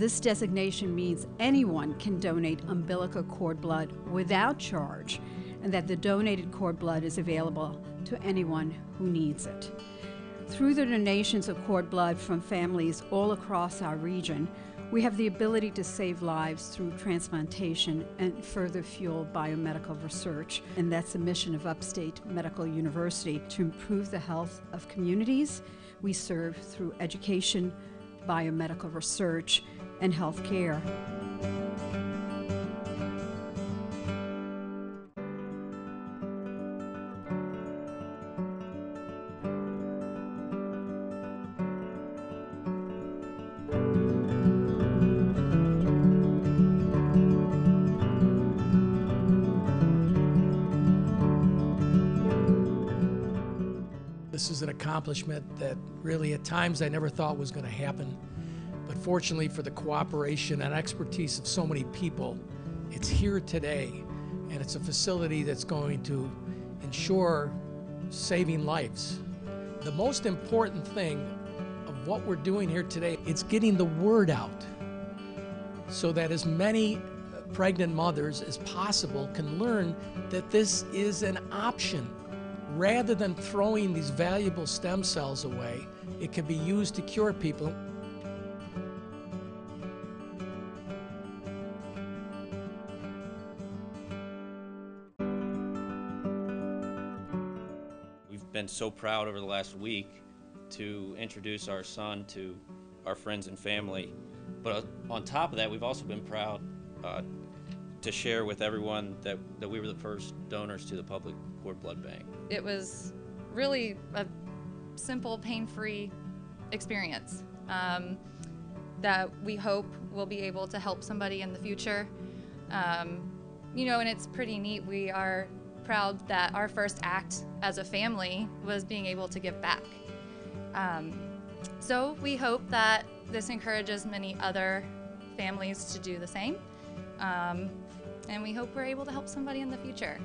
This designation means anyone can donate umbilical cord blood without charge, and that the donated cord blood is available to anyone who needs it. Through the donations of cord blood from families all across our region, we have the ability to save lives through transplantation and further fuel biomedical research. And that's the mission of Upstate Medical University to improve the health of communities we serve through education, biomedical research, and health This is an accomplishment that really at times I never thought was going to happen. But fortunately for the cooperation and expertise of so many people, it's here today. And it's a facility that's going to ensure saving lives. The most important thing of what we're doing here today, it's getting the word out so that as many uh, pregnant mothers as possible can learn that this is an option. Rather than throwing these valuable stem cells away, it can be used to cure people. We've been so proud over the last week to introduce our son to our friends and family. But on top of that, we've also been proud uh, to share with everyone that, that we were the first donors to the public cord blood bank. It was really a simple, pain free experience um, that we hope will be able to help somebody in the future. Um, you know, and it's pretty neat. We are proud that our first act as a family was being able to give back. Um, so we hope that this encourages many other families to do the same. Um, and we hope we're able to help somebody in the future.